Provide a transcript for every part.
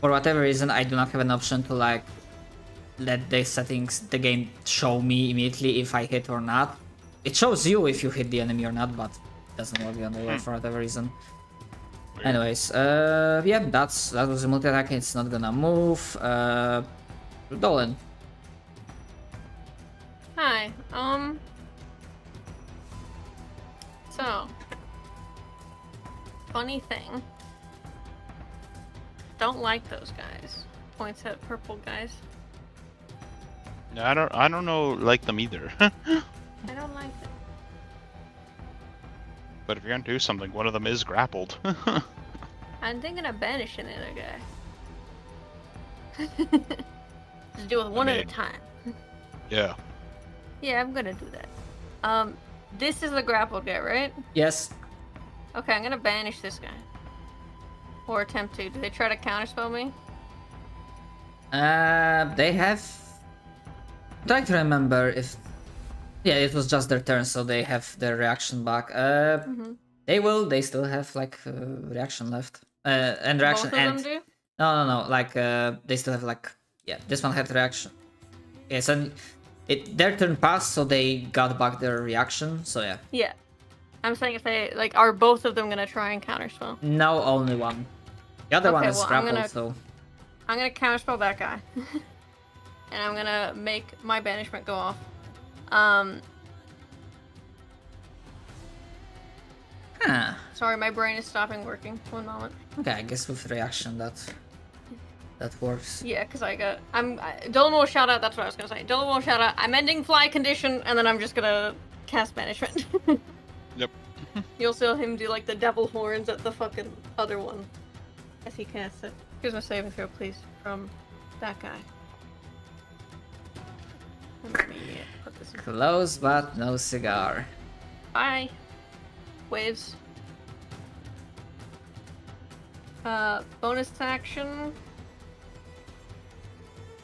for whatever reason, I do not have an option to like let the settings, the game show me immediately if I hit or not. It shows you if you hit the enemy or not, but it doesn't work the other way for whatever reason. Anyways, uh, yeah, that's that was a multi attack. It's not gonna move. Uh, Dholen. Hi. Um. So. Funny thing. Don't like those guys. Points at purple guys. No, I don't. I don't know. Like them either. I don't like them. but if you're gonna do something, one of them is grappled. I'm thinking of banishing the other guy. Just do it one at a time. yeah. Yeah, I'm gonna do that. Um, this is the grappled guy, right? Yes. Okay, I'm gonna banish this guy. Or attempt to. Do they try to counterspell me? Uh, they have. I'm trying to remember if. Yeah, it was just their turn, so they have their reaction back. Uh, Mm-hmm. they will. They still have like uh, reaction left. Uh, and reaction Both of and them do? no, no, no. Like uh, they still have like yeah. This one had reaction. Yes, and it their turn passed, so they got back their reaction. So yeah. Yeah. I'm saying if they like are both of them gonna try and counterspell? No, only one. The other one Okay, is well, I'm gonna- so I'm gonna counterspell that guy. and I'm gonna make my banishment go off. Um huh. sorry, my brain is stopping working. One moment. Okay, I guess with reaction that that works. Yeah, because I got I'm I, Dholen will shout out, that's what I was gonna say. Dholen will shout out, I'm ending fly condition, and then I'm just gonna cast banishment. Yep. You'll see him do like the devil horns at the fucking other one as he casts it. Here's my saving throw, please, from that guy. Let me put this in. Close but no cigar. Bye. Waves. Uh, bonus action.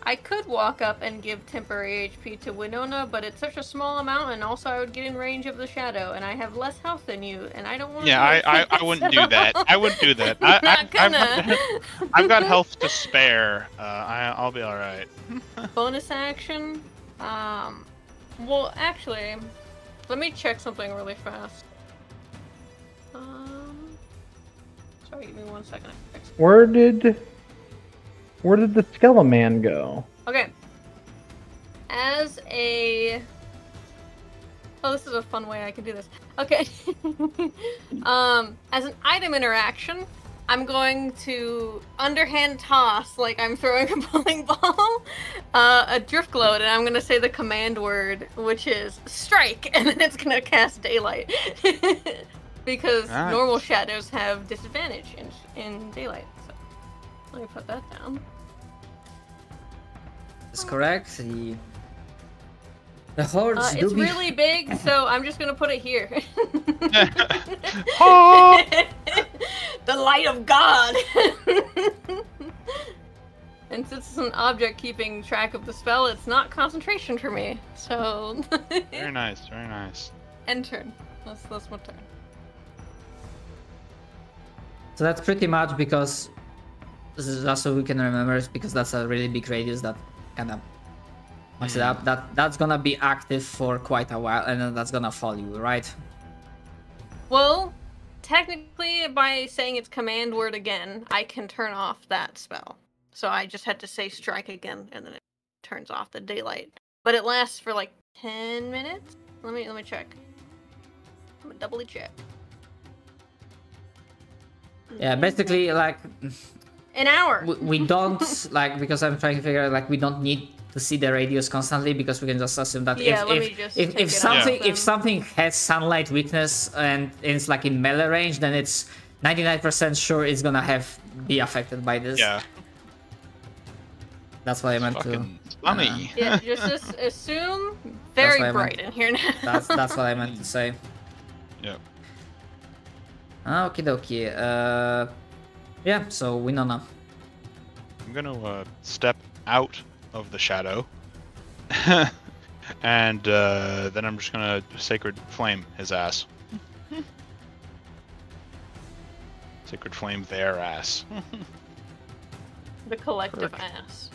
I could walk up and give temporary HP to Winona, but it's such a small amount, and also I would get in range of the shadow, and I have less health than you, and I don't want. Yeah, I, I, I wouldn't do that. I wouldn't do that. I, Not I, I've, gonna. got, I've got health to spare. Uh, I, I'll be all right. bonus action. Um, well, actually, let me check something really fast. Um, sorry, give me one second. I can fix Where did where did the Skeleman go? Okay. As a Oh, this is a fun way I can do this. Okay. um, as an item interaction, I'm going to underhand toss like I'm throwing a bowling ball, uh, a drift globe, and I'm going to say the command word, which is strike, and then it's going to cast daylight. because Nice. normal shadows have disadvantage in, in daylight. So let me put that down. Is correct. The the hordes Uh, it's be really big, so I'm just gonna put it here. Oh! the light of God. and since it's an object keeping track of the spell, it's not concentration for me. So very nice, very nice. end turn. That's that's my turn. So that's pretty much because this is just so we can remember it's because that's a really big radius that kind of makes it up. That that's gonna be active for quite a while, and then that's gonna follow you, right? Well, technically, by saying its command word again, I can turn off that spell. So I just had to say strike again, and then it turns off the daylight. But it lasts for like ten minutes. Let me let me check. I'm gonna doubly check. Yeah, basically like An hour. we, we don't like because I'm trying to figure out like we don't need to see the radius constantly because we can just assume that Yeah, if let if, me just if, take if it something then. if something has sunlight weakness and it's like in melee range, then it's 99% sure it's gonna have be affected by this. Yeah, That's what I meant to. fucking funny. Yeah, just as- assume That's very what meant. bright in here now. That's that's what I meant to say. Yep. Okie dokie. Uh, yeah. So Winona. I'm gonna uh, step out of the shadow, and uh, then I'm just gonna sacred flame his ass. sacred flame their ass. The collective Correct. ass.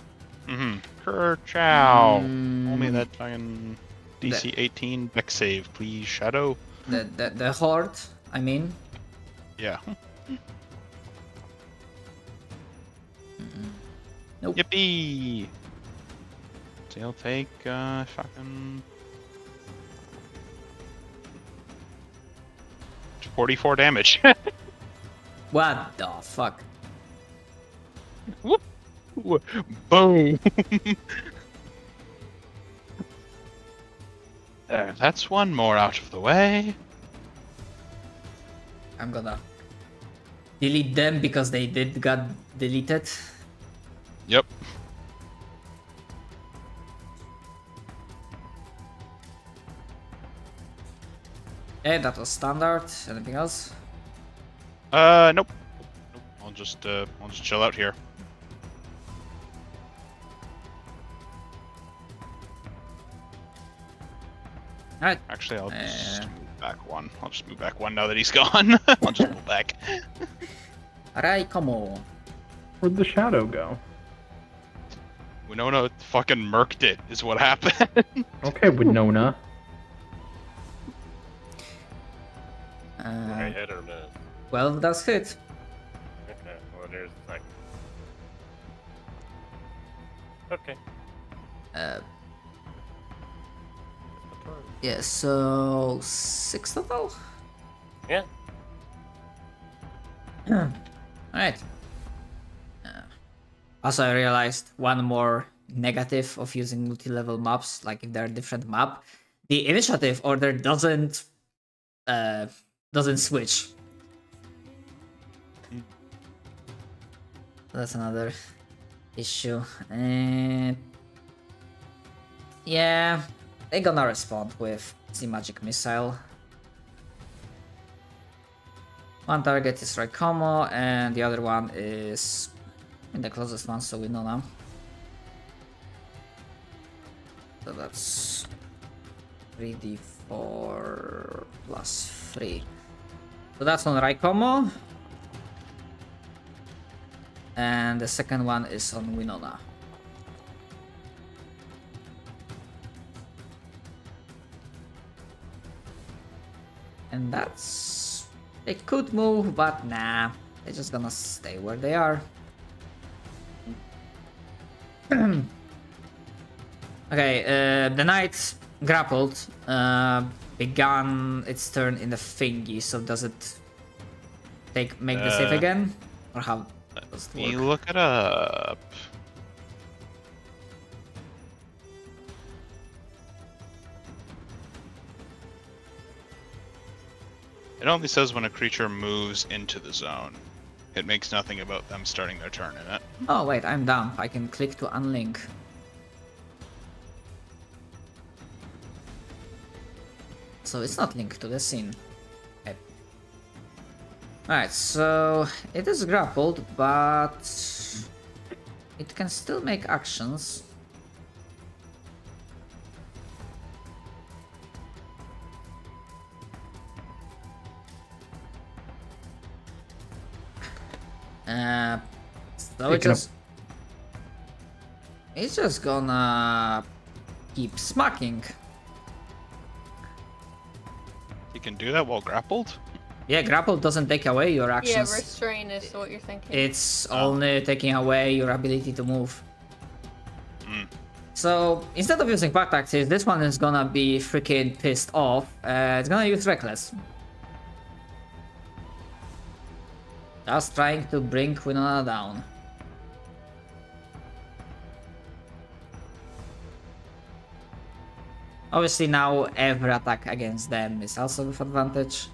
Mm-hmm. Kerchow. Only Mm, that fucking DC 18 deck save, please, Shadow. The, the, the horde, I mean. Yeah. Nope. Yippee! So he'll take uh, fucking 44 damage. What the fuck? Whoop. Boom! there, that's one more out of the way. I'm gonna delete them because they did got deleted. Yep. Okay, that was standard. Anything else? Uh, nope. Nope. I'll just uh, I'll just chill out here. Alright. Actually, I'll just Uh. move back one. I'll just move back one now that he's gone. I'll just move back. Alright, come on. Where'd the shadow go? Winona fucking murked it, is what happened. Okay, Winona. I Uh, hit or miss? well, that's it. Okay, well there's the second. Okay. Uh, It's my turn. yeah, so six total. Yeah. Alright. Uh, also, I realized one more negative of using multi-level maps, like if they're a different map, the initiative order doesn't uh doesn't switch. That's another issue. And yeah, they're gonna respond with the magic missile. One target is Raikomo, and the other one is in the closest one, so we know now. So that's 3d4 plus 3. So that's on Raikomo. And the second one is on Winona. And that's... They could move, but nah. They're just gonna stay where they are. okay, uh, the knight grappled uh, began its turn in the thingy, so does it take make the save Uh, again? Or how does it You look it up. It only says when a creature moves into the zone. It makes nothing about them starting their turn in it. Oh wait, I'm dumb. I can click to unlink. So it's not linked to the scene. Alright, so it is grappled, but it can still make actions. So it Picking up- just it's just gonna keep smacking. You can do that while grappled? Yeah, grapple doesn't take away your actions. Yeah, restrain is what you're thinking. it's Oh. only taking away your ability to move. Mm. So instead of using pack tactics, this one is gonna be freaking pissed off. Uh, it's gonna use reckless. Just trying to bring Winona down. Obviously now every attack against them is also with advantage.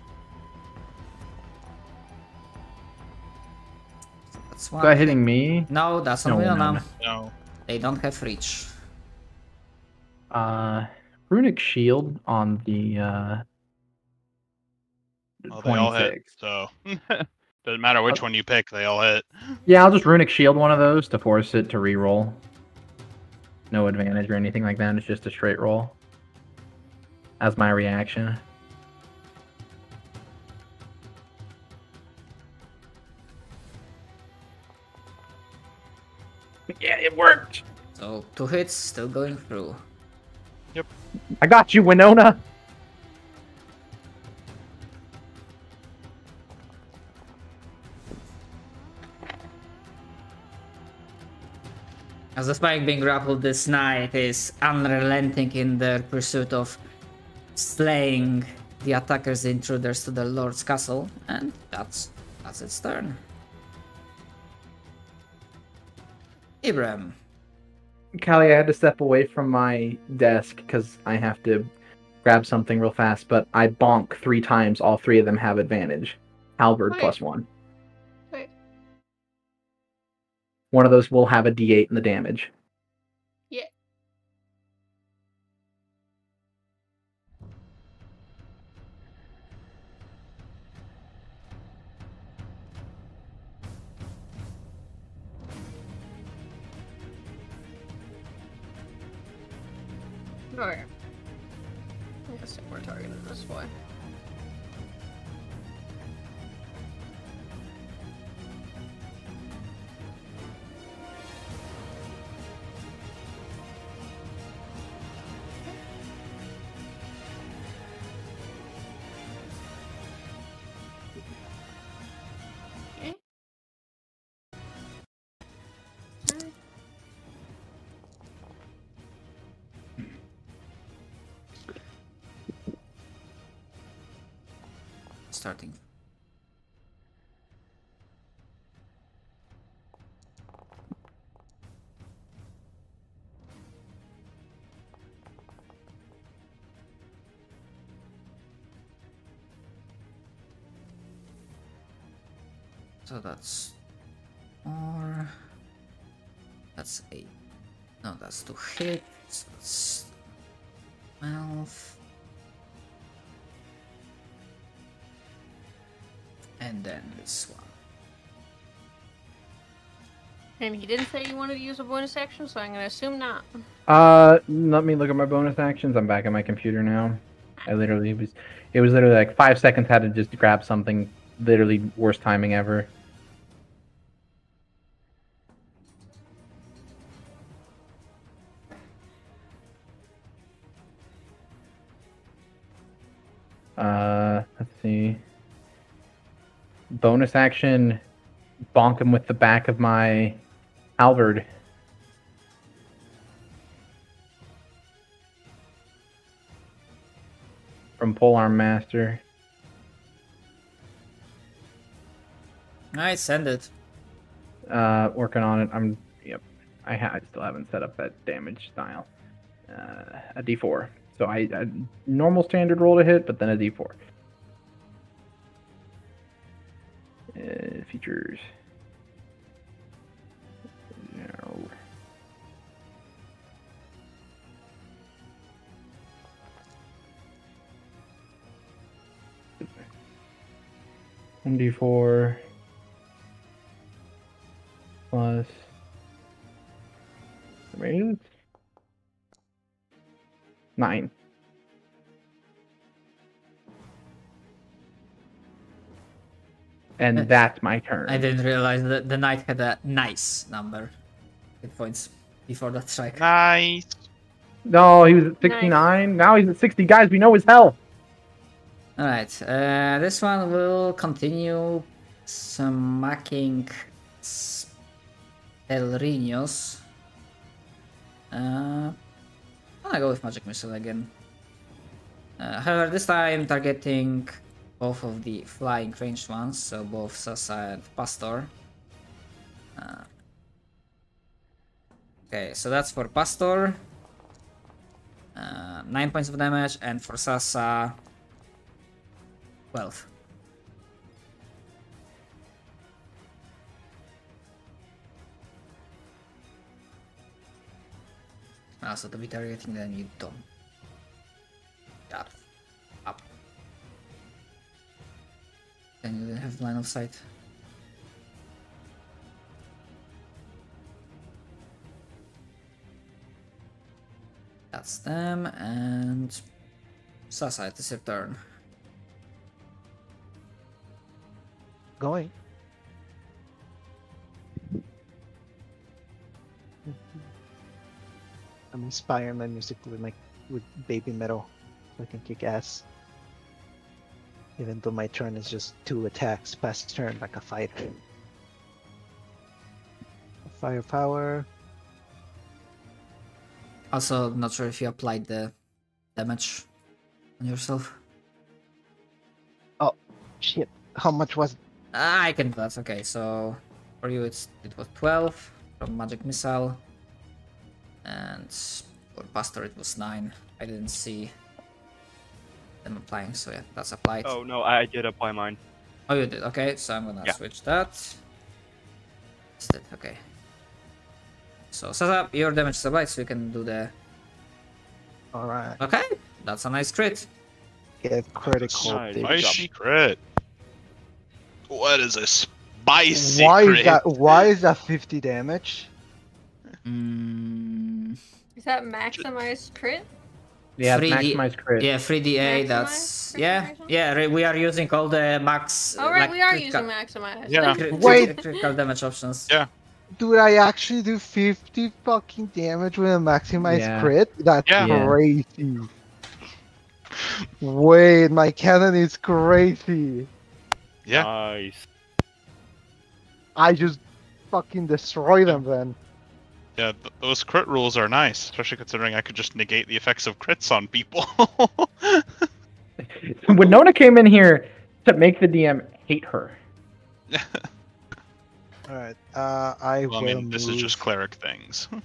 So That's one. Guy hitting me. No, that's on No, Winona. no, No. They don't have reach. Uh, runic shield on the uh. Oh, they all hit, so doesn't matter which one you pick, they all hit. Yeah, I'll just runic shield one of those to force it to re-roll. No advantage or anything like that. It's just a straight roll. As my reaction. Yeah, it worked. So two hits still going through. Yep. I got you, Winona. As the spike being grappled, this knight is unrelenting in their pursuit of slaying the attackers, the intruders to the Lord's castle, and that's that's its turn. Ibrahim. Callie, I had to step away from my desk because I have to grab something real fast, but I bonk three times. All three of them have advantage. Halberd Okay. plus one. Wait. One of those will have a d8 in the damage. Targeting So that's four. That's eight. No, that's two hits. That's twelve. And then this one. And he didn't say he wanted to use a bonus action, so I'm gonna assume not. Uh, let me look at my bonus actions. I'm back at my computer now. I literally it was, it was literally like five seconds. Had to just grab something. Literally worst timing ever. Uh, let's see. Bonus action, bonk him with the back of my halberd. from Polearm Master. Alright, send it. Uh, working on it. I'm. Yep. I, ha- I still haven't set up that damage style. Uh, a D4. So I, I normal standard roll to hit, but then a D4. Uh, features. No. One D4 plus raise nine. And Uh, that's my turn. I didn't realize that the knight had a nice number hit points before that strike. Nice. No, he was at 69. Now he's at 60. Guys, we know his health. Alright, uh, this one will continue smacking Elrinios. Uh, I'm gonna go with Magic Missile again. Uh, however, this time targeting both of the flying ranged ones, so both Sasa and Pastor. Uh, okay, so that's for Pastor. Uh, 9 points of damage, and for Sasa, 12. Ah, so to be targeting then you don't. That. Up. Then you didn't have line of sight. That's them and Sasa, it is your turn. Going. I'm inspiring my music with my with baby metal, so I can kick ass. Even though my turn is just two attacks past turn, like a fighter. Firepower. Also, not sure if you applied the damage on yourself. Oh shit. How much was? Ah, I can. That's okay. So for you, it's it was 12 from magic missile, and for Buster it was nine. I didn't see them applying, so yeah, that's applied. Oh no, I did apply mine. Oh, you did. Okay, so I'm gonna Yeah. switch that. Is that okay? So set up your damage is applied, so you can do the. All right. Okay, that's a nice crit. Get critical. Nice. bitch. Spicy crit. What is a spicy Why crit? is that? Why is that 50 damage? Mm, Is that maximized crit? Yeah, it's 3D maximize crit. yeah, 3da. Maximize That's yeah, yeah. We are using all the max. Oh right, like, we are using maximized. Yeah. cri- cri- Wait. critical damage options. Yeah. Dude, I actually do 50 fucking damage with a maximized Yeah. crit? That's Yeah. Yeah. crazy. Wait, my cannon is crazy. Yeah. Nice. I just fucking destroy them then. Yeah, th- those crit rules are nice, especially considering I could just negate the effects of crits on people. Winona came in here to make the DM hate her. Alright, uh, I well, I will mean, this is just cleric things.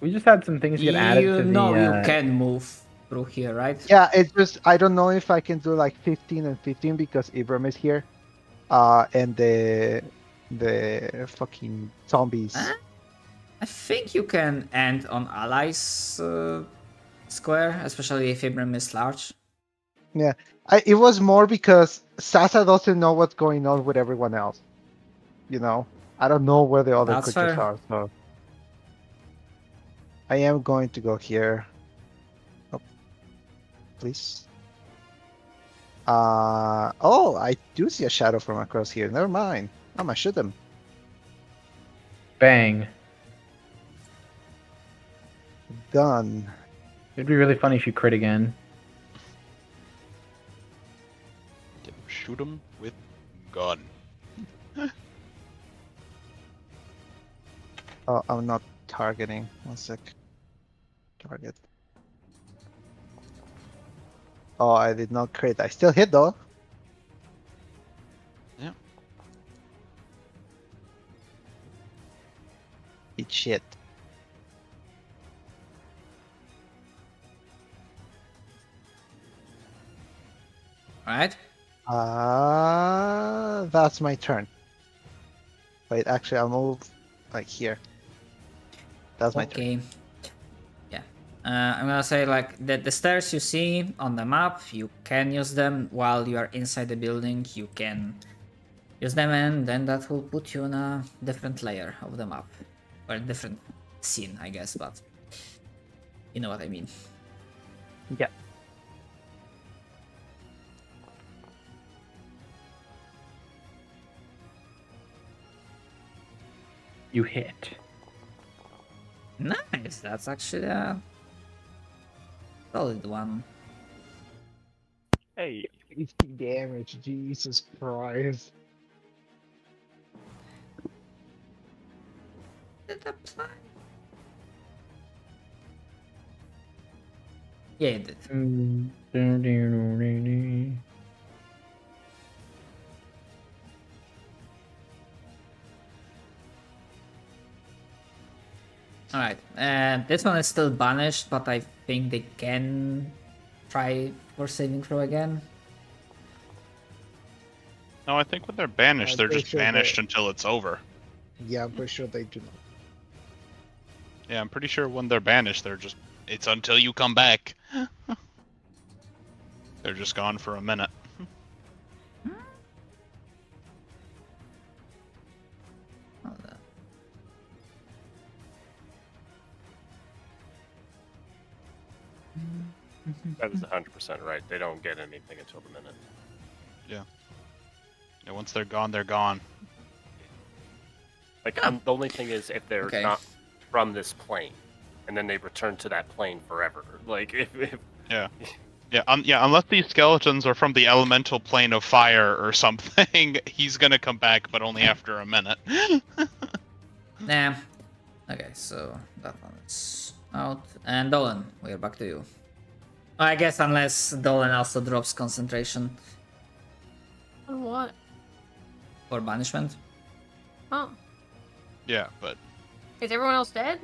We just had some things get added You to know the. you uh, can move through here, right? Yeah, it's just I don't know if I can do like 15 and 15 because Ibrem is here. Uh, and the the fucking zombies. Huh? I think you can end on allies uh, square, especially if Ibrem is large. Yeah, I, it was more because Sasa doesn't know what's going on with everyone else. You know, I don't know where the other That's creatures fair. are. So I am going to go here. Oh, please. Uh oh, I do see a shadow from across here. Never mind. I'm gonna shoot him. Bang. Done. It'd be really funny if you crit again. Shoot him with gun. Oh, I'm not targeting. One sec. Target. Oh, I did not crit. I still hit though. Yeah. Eat shit. Alright? Uh, that's my turn. Wait, actually, I'll move like here. That's my turn. Okay. Yeah. Uh, I'm gonna say like the, the stairs you see on the map, you can use them while you are inside the building. You can use them and then that will put you on a different layer of the map. Or a different scene, I guess, but you know what I mean. Yeah. You hit. Nice, that's actually a solid one. Hey, 50 damage, Jesus Christ. Did it apply? Yeah, it did. Alright, and this one is still banished, but I think they can try for saving throw again. No, I think when they're banished, I'm they're pretty just sure banished they- until it's over. Yeah, I'm pretty sure they do not. Yeah, I'm pretty sure when they're banished, they're just. It's until you come back. they're just gone for a minute. That is 100% right. They don't get anything until the minute. Yeah. And once they're gone, they're gone. Like, um, the only thing is if they're Okay. not from this plane, and then they return to that plane forever. Like if, if Yeah, um, yeah. Unless these skeletons are from the elemental plane of fire or something, he's gonna come back, but only after a minute. Nah. Okay, so that one's out. And Dholen, we're back to you. I guess unless Dholen also drops concentration On what? or banishment. Oh. yeah, but Is everyone else dead?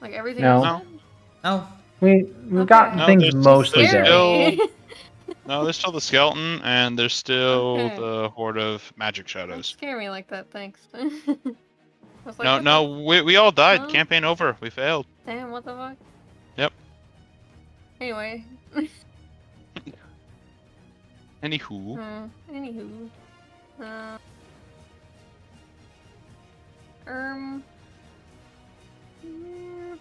Like everything No. else dead? Oh, We we've got Okay. things No, there's- mostly dead. Still- no, there's still the skeleton, and there's still Okay. the horde of magic Don't shadows. scare me like that, thanks. I like, No, no, we, we all died. No. Campaign over. We failed. Damn, what the fuck? Yep. Anyway. Anywho, Uh, anywho. Uh, um. mm.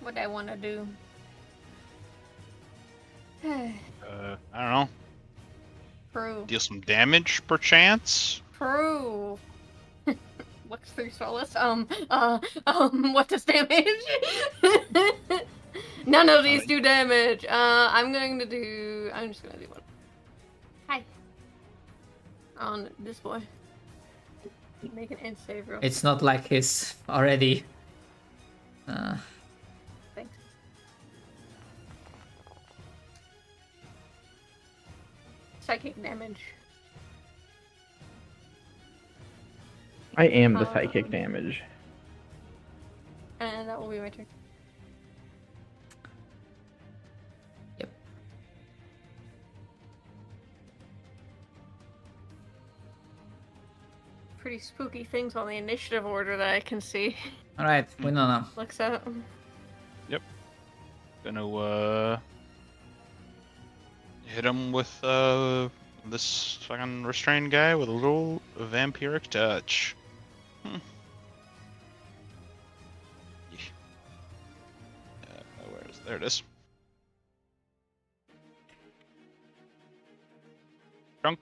What I want to do? uh, I don't know. Prove. Deal some damage, perchance. Prove. Looks through solace. Um. Uh. Um. What does damage? None of these do damage. Uh. I'm going to do. I'm just gonna do one. Hi. On this boy. Make an end save real. it's not like he's already. Uh, Thanks. Psychic damage. I am the Um, psychic damage. And that will be my turn. Yep. Pretty spooky things on the initiative order that I can see. all right, Winona. Looks up. Yep. Gonna uh hit him with uh this fucking restrained guy with a little vampiric touch. Hmm. Yeah. Uh, where is there it is. Drunk.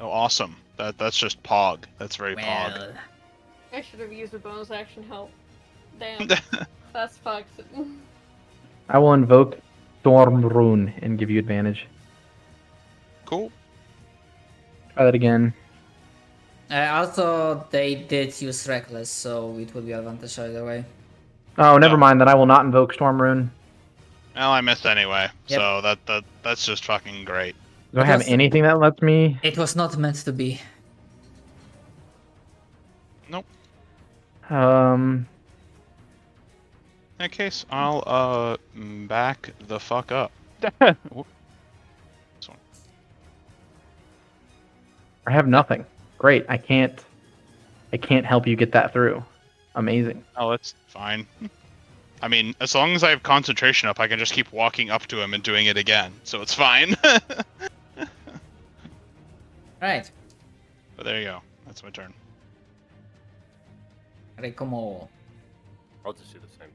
Oh, awesome! That that's just Pog. That's very Pog. I should have used a bonus action help. Damn, that's fucked. I will invoke Storm Rune and give you advantage. cool. Try that again. uh, also, they did use Reckless, so it would be advantage either way. Oh, never Oh. mind. Then I will not invoke Storm Rune. Well, I missed anyway, Yep. so that that that's just fucking great. Do I have Because- anything that lets me? It was not meant to be. Nope. Um, In that case, I'll uh mm, back the fuck up. This one. I have nothing. Great. I can't. I can't help you get that through. Amazing. Oh, that's fine. I mean, as long as I have concentration up, I can just keep walking up to him and doing it again, so it's fine. Right, but there you go. That's my turn. Raikomo. I'll just do the same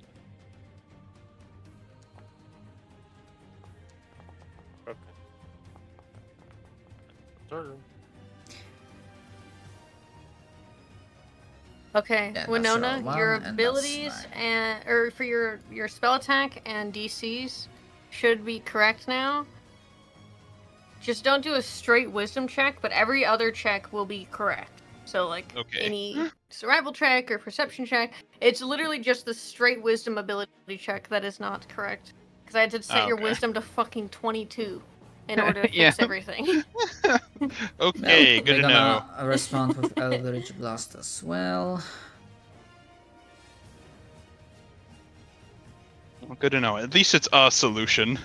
Turn. Okay, Yeah, Winona, your abilities nine. and or for your your spell attack and DCs should be correct now. Just don't do a straight wisdom check, but every other check will be correct. So like Okay. any survival check or perception check, it's literally just the straight wisdom ability check that is not correct. Because I had to set ah, your Okay. wisdom to fucking twenty two in order to fix Yeah. everything. okay, good We're to know. gonna respond with Eldritch Blast as well. well. Good to know. At least it's a solution.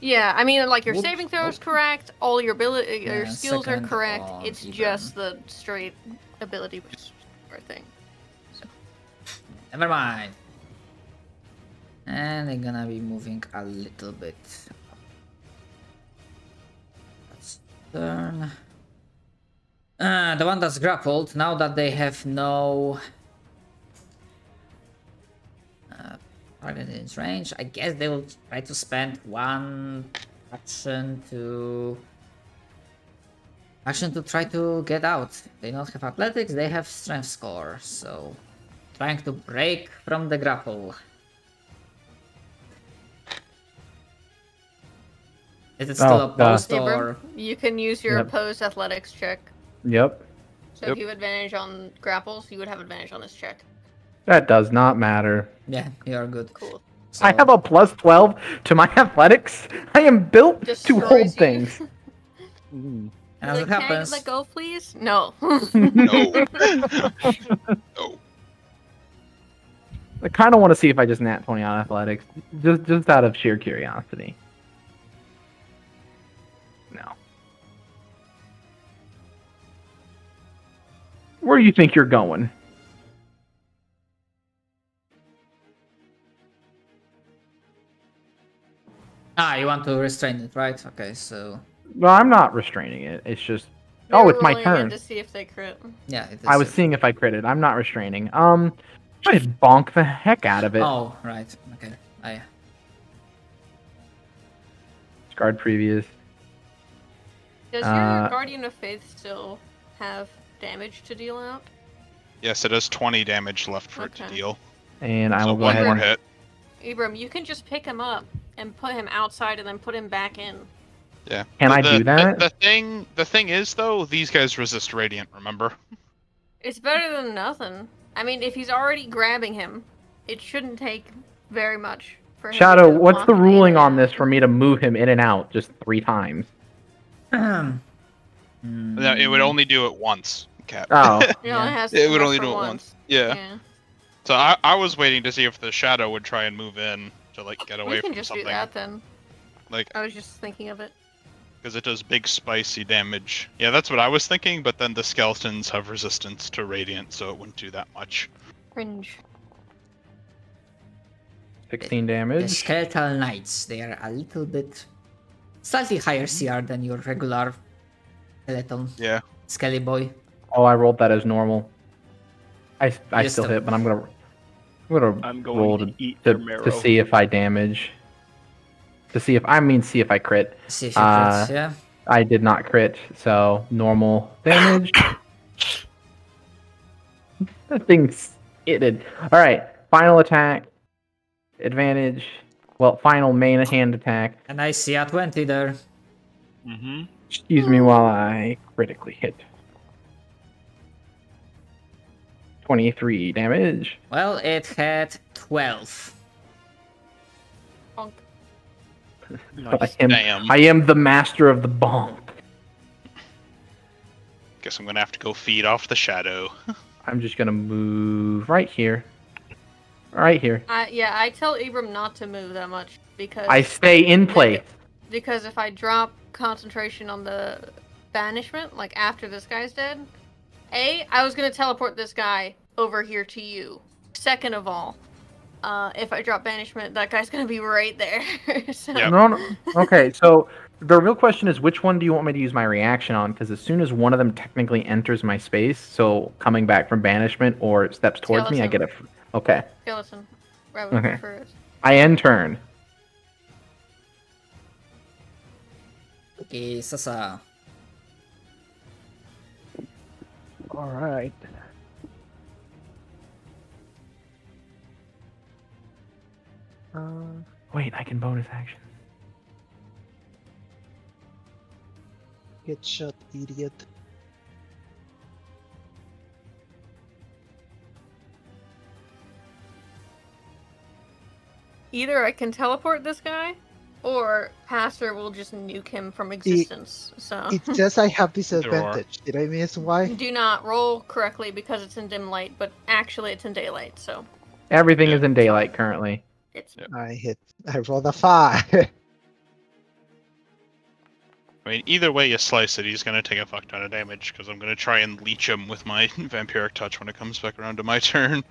Yeah, I mean, like your Whoops. saving throw is correct, all your ability, uh, your skills are correct. It's even. just the straight ability or thing. Never mind. And they're gonna be moving a little bit. Turn. Uh, the one that's grappled, now that they have no uh, Target in range. I guess they will try to spend one action to action to try to get out. They don't have athletics, they have strength score, so trying to break from the grapple. Is it still Oh, uh, or you can use your Yep. opposed athletics check. Yep. So Yep. if you have advantage on grapples, you would have advantage on this check. That does not matter. yeah, you are good. Cool. I have a plus 12 to my athletics. I am built to hold you. things. Mm. and as Like, it "Can I let go, please? No. No. no. I kind of want to see if I just nat 20 on athletics, just just out of sheer curiosity. No. Where do you think you're going? ah, you want to restrain it, right? Okay, so Well, I'm not restraining it. It's just They Oh, it's my rolling again turn. To see if they crit. yeah, it is. I was seeing if I critted. I'm not restraining. Um, I just bonk the heck out of it. Oh, right. Okay. I Scarred previous. Does Uh, your Guardian of Faith still have damage to deal out? Yes, it has 20 damage left for it to deal. And I So will go one ahead more and hit. Abram, you can just pick him up and put him outside and then put him back in. Yeah. Can The- I do that? The, thing, the thing is though, these guys resist radiant. Remember? It's better than nothing. I mean, if he's already grabbing him, it shouldn't take very much for him Shadow, to what's the ruling on this for me to move him in and out just three times? No, it would only do it once, Cap. Oh, It Yeah. It would only do it once. once. Yeah. Yeah. So I, I was waiting to see if the shadow would try and move in to like get away We can from just something. do that then. Like I was just thinking of it. because it does big spicy damage. Yeah, that's what I was thinking. But then the skeletons have resistance to radiant, so it wouldn't do that much. Cringe. 16 The damage. skeletal knights, they are a little bit slightly higher CR than your regular skeleton Yeah. skelly boy. Oh, I rolled that as normal. I, I Just still a- hit, but I'm gonna I'm gonna I'm roll going to, to eat to, marrow. to see if I damage. To see if I mean see if I crit. See if you Uh, crit, yeah. I did not crit, so normal damage. that thing's hitted. All right, final attack, advantage. Well, final main hand attack. And I see a 20 there. Mm-hmm. Excuse me while I critically hit. 23 damage. Well, it had 12. Bonk. I am, Damn. I am the master of the bonk. Guess I'm gonna have to go feed off the shadow. I'm just gonna move right here. Right here. I, yeah, I tell Abram not to move that much because I stay in place. because if I drop concentration on the banishment, like after this guy's dead, A, I was gonna teleport this guy over here to you. Second of all, uh, if I drop banishment, that guy's gonna be right there. so, Yep. No, no. Okay, so the real question is which one do you want me to use my reaction on? Because as soon as one of them technically enters my space, so coming back from banishment or steps towards me, I get a. f- Okay, Skeleton. I would Okay. prefer. I end turn. Okay, Sasa. All right. Uh, Wait, I can bonus action. get shot, idiot. Either I can teleport this guy, or Pastor will just nuke him from existence. So It just I have disadvantage. Did I miss why? do not roll correctly because it's in dim light, but actually it's in daylight, so Everything is in daylight currently. it's Yeah. I hit. I rolled a five. I mean, either way you slice it, he's gonna take a fuck ton of damage because I'm gonna try and leech him with my vampiric touch when it comes back around to my turn.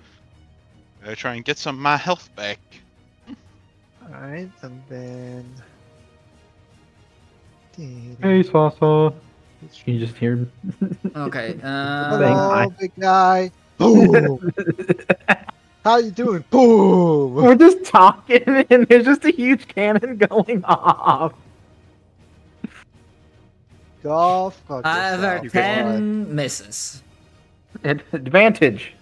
i to try and get some of my health back. Alright, and then. Hey, Sasa. You just hear. Okay, Saying uh, Hello, hi. big guy. Boom. How you doing? Boom! We're just talking, and there's just a huge cannon going off. Go fuck However, yourself, boy. 10 misses. Ad- Advantage.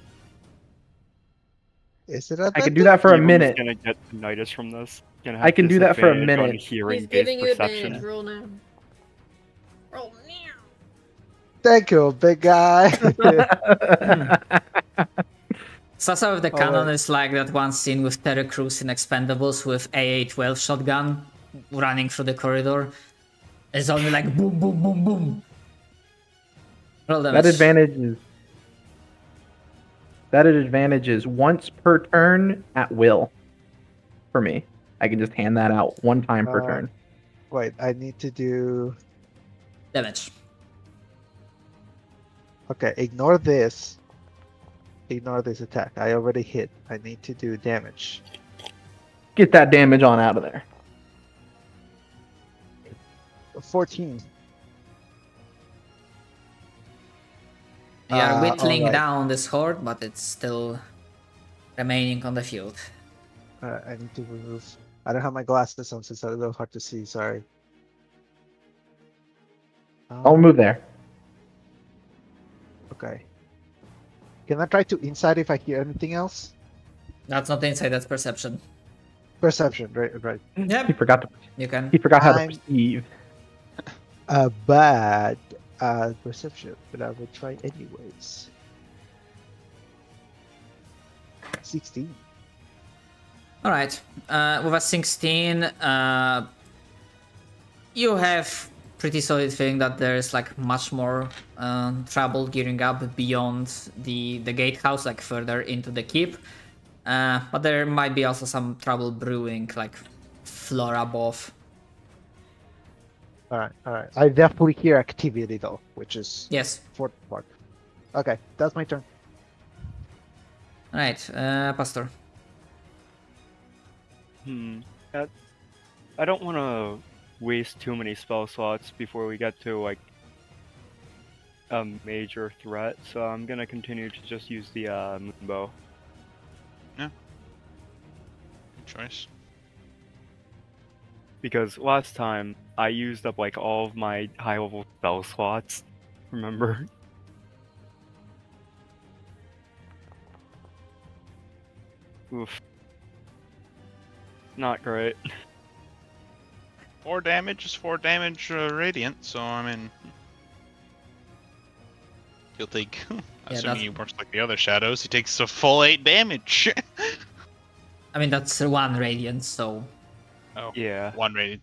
Is it? I can do that for a minute. gonna get tinnitus from this. Gonna I can do that for a minute. Hearing He's based giving you advantage. perception. Roll now. Roll now. Thank you, big guy. Sasa with the cannon wait. is like that one scene with Terry Crews in Expendables with AA-12 shotgun running through the corridor. It's only like boom, boom, boom, boom. Roll that advantage is. That advantage is once per turn at will. For me, I can just hand that out one time per Uh, turn. Wait, I need to do. Damage. Okay, ignore this. Ignore this attack. I already hit. I need to do damage. Get that damage on out of there. 14. You are Uh, whittling alright. down this horde, but it's still remaining on the field. Uh, I need to remove. I don't have my glasses on, so it's a little hard to see. Sorry. I'll Um, move there. Okay. Can I try to inside if I hear anything else? That's not inside, that's perception. Perception, right? Right. He Yep, forgot to. you can. He forgot how to I'm- perceive. A bad uh, perception, but I will try anyways. 16. Alright, uh, with a 16, uh, you have pretty solid feeling that there's like much more um, trouble gearing up beyond the, the gatehouse, like further into the keep. Uh, but there might be also some trouble brewing, like floor above. All right, all right. I definitely hear activity though, which is Yes. fourth part. Okay, that's my turn. Alright, uh, Pastor. Hmm. That, I don't want to waste too many spell slots before we get to like a major threat, so I'm gonna continue to just use the uh, moonbow. Good choice. Because last time I used up like all of my high level spell slots. Remember? Oof. Not great. Four damage is four damage uh, radiant, so I mean. He'll take. assuming that's- he works like the other shadows, he takes a full eight damage. I mean, that's one radiant, so. Oh, Yeah. one radiant.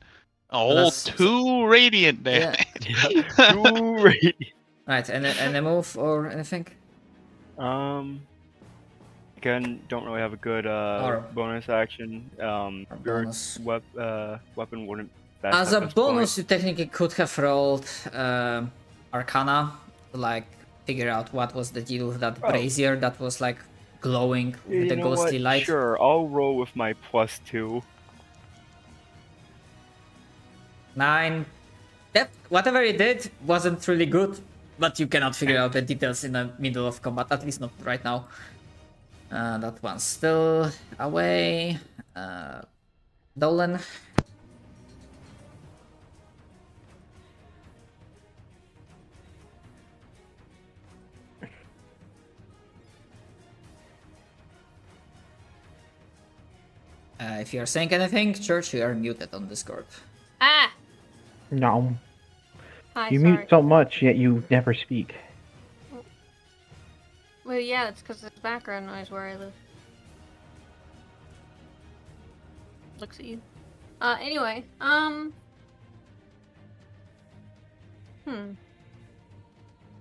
A whole that's- two radiant Yeah. damage. Too right. Right, and a, and a move or anything? Um. Again, don't really have a good uh, bonus action. Um, your bonus. wep- uh, weapon wouldn't. As a bonus, point. you technically could have rolled um Arcana to like figure out what was the deal with that Oh. brazier that was like glowing with You the ghostly what? light. Sure, I'll roll with my plus two. Nine. Whatever you did wasn't really good, but you cannot figure out the details in the middle of combat, at least not right now. Uh, that one's still away. Uh, Dholen. Uh, if you are saying anything, Church, you are muted on Discord. Ah! No. Hi, You sorry. mute so much, yet you never speak. Well, yeah, it's because there's background noise where I live. Looks at you. Uh, anyway, um... Hmm.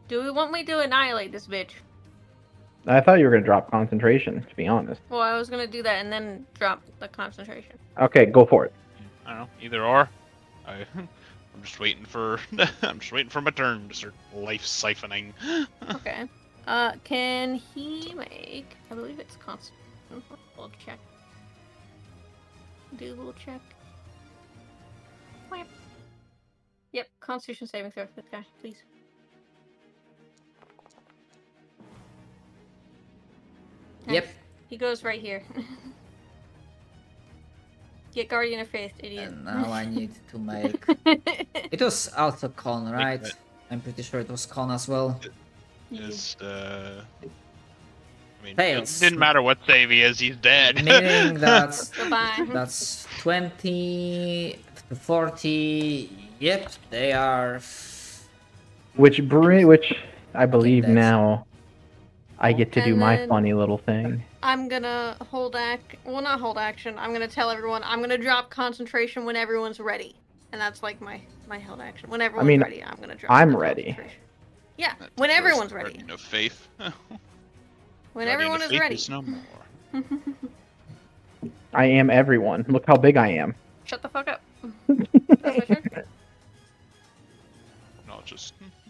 Do we want me to annihilate this bitch? I thought you were gonna drop concentration. To be honest. Well, I was gonna do that and then drop the concentration. Okay, go for it. I don't know, either or. I, I'm just waiting for. I'm just waiting for my turn to start life siphoning. Okay. Uh, can he make? I believe it's constant. We'll check. Do a little check. Whap. Yep, Constitution saving throw for this guy, please. Yep. He goes right here. Get Guardian of Faith, idiot. And now I need to make. It was also con, right? I'm pretty sure it was con as well. Is uh, I mean, Fails. it didn't matter what save he is, he's dead. Meaning that that's 20 to 40. Yep, they are. Which bring, which I believe now, I get to do my then- funny little thing. I'm gonna hold act. Well, not hold action. I'm gonna tell everyone. I'm gonna drop concentration when everyone's ready, and that's like my my held action. When everyone's mean, ready, I'm gonna drop. I'm ready. Yeah, That's when everyone's ready. Guardian of faith. When Guardian everyone is faith ready. no more. I am everyone. Look how big I am. Shut the fuck up. That's. No, just. Hmm.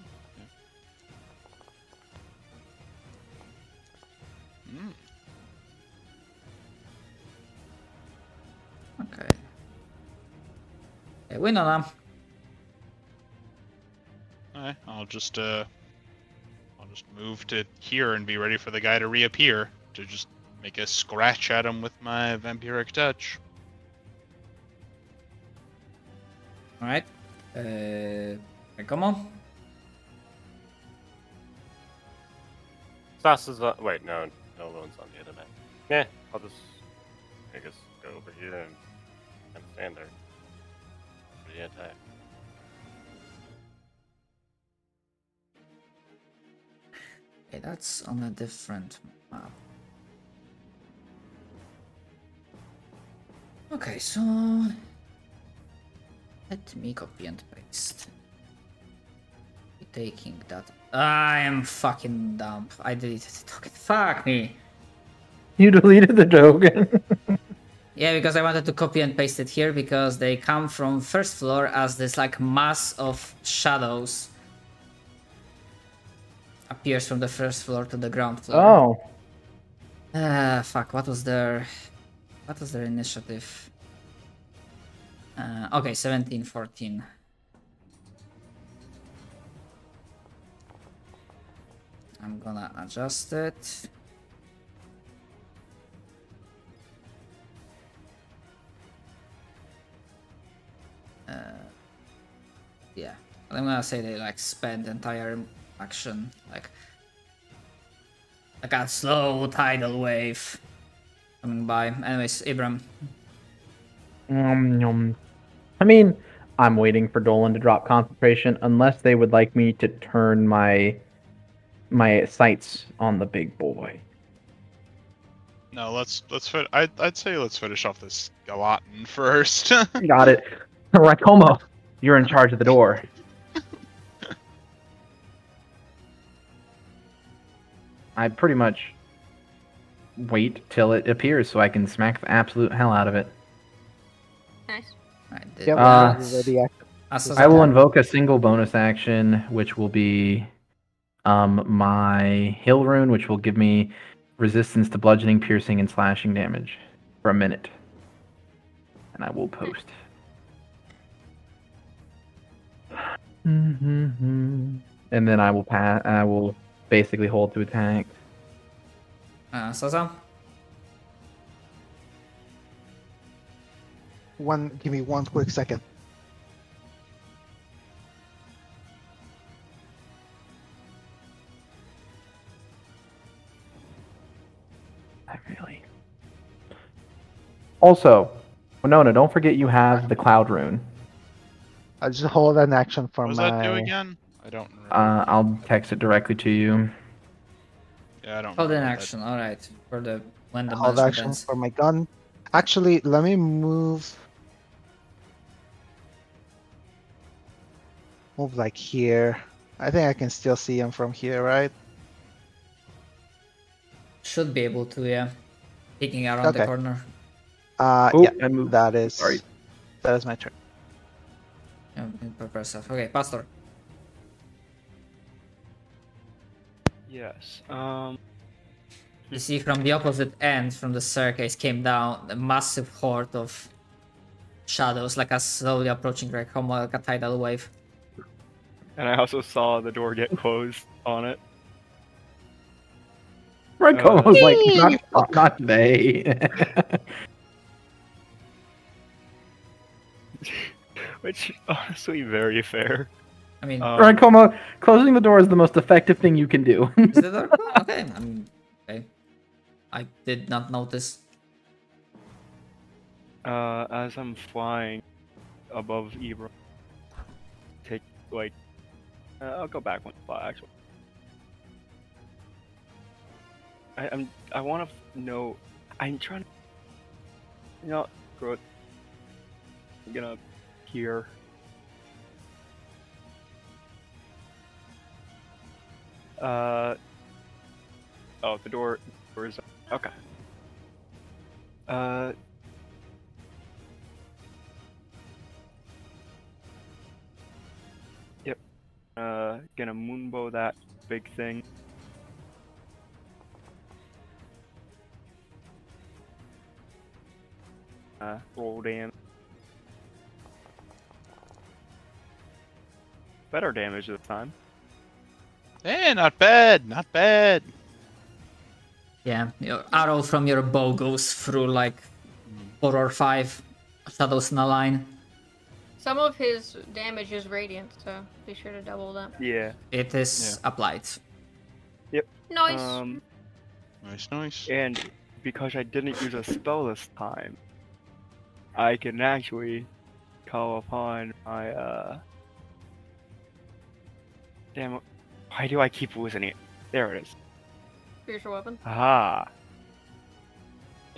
Okay, win on them. Alright, I'll just uh, I'll just move to here and be ready for the guy to reappear to just make a scratch at him with my vampiric touch. Alright. Uh, come on. Stas is on. Wait, no, no one's on the other map. Yeah, I'll just, I guess, go over here and, and stand there. For the attack. Okay, that's on a different map. Okay, so let me copy and paste. Be Taking that. I am fucking dumb. I deleted the token. Fuck me. You deleted the token. Yeah, because I wanted to copy and paste it here because they come from first floor as this like mass of shadows appears from the first floor to the ground floor. oh, Ah, fuck. What was their, what was their initiative? Uh, okay, 17, 14. I'm gonna adjust it. Uh, yeah, I'm gonna say they like spend entire action like like a slow tidal wave coming by. Anyways, Ibrem. Um, um, I mean, I'm waiting for Dholen to drop concentration unless they would like me to turn my my sights on the big boy. No, let's let's fit. I'd I'd say let's finish off this Gallatin first. Got it. Raikomo, you're in charge of the door. I pretty much wait till it appears so I can smack the absolute hell out of it. Nice. I did Yeah, Uh, that. we're ready. act- As I will invoke a single bonus action, which will be um, my Hill Rune, which will give me resistance to bludgeoning, piercing, and slashing damage for a minute. And I will post. And then I will pass. I will basically hold to attack. Uh, Sasa? One, give me one quick second. I really. Also, Winona, don't forget you have the Cloud Rune. I'll just hold an action for what does my. that do again? I don't remember. Uh, I'll text it directly to you. yeah, I don't. Hold an remember that. action. Alright. For the when the hold action begins. for my gun. Actually, let me move. Move like here. I think I can still see him from here, right? Should be able to, yeah. Peeking around the Okay. corner. Uh, Oh, yeah, I moved. that is. Sorry. That is my turn. Yeah, prepare stuff. Okay, Pastor. Yes. Um. You see from the opposite end, from the staircase, came down a massive horde of shadows, like a slowly approaching like, homo- like a tidal wave. And I also saw the door get closed on it. Ranko was like, not, not today. Which honestly very fair. I mean, Um, Raikomo, closing the door is the most effective thing you can do. is it okay? okay? I mean, okay. I did not notice. Uh, as I'm flying above Ebro, take like, uh, I'll go back one spot actually. I, I'm I want to know. I'm trying. to... You know, screw it. I'm gonna here. Uh. Oh, the door. Door is okay. Uh. Yep. Uh, gonna moonbow that big thing. Uh, roll damage. Better damage this time. Eh, not bad, not bad. Yeah, your arrow from your bow goes through like four or five shadows in a line. Some of his damage is radiant, so be sure to double that. Yeah. It is applied. Yep. Nice. Um, Nice, nice. and because I didn't use a spell this time, I can actually call upon my uh. Damn it! Why do I keep losing it? There it is. Spiritual weapon. Ah.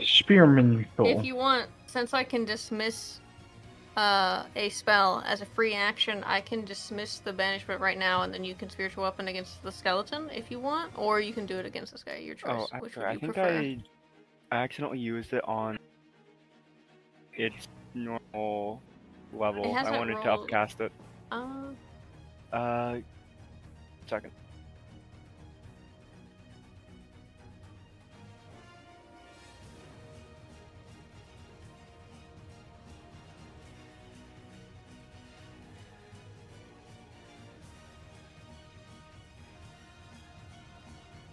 Spearman If you want, since I can dismiss uh, a spell as a free action, I can dismiss the banishment right now, and then you can spiritual weapon against the skeleton if you want, or you can do it against this guy. Your choice. Oh, Which actually, would I you think prefer? I, I accidentally used it on its normal level. I hasn't wanted to upcast it. Uh, Uh, second.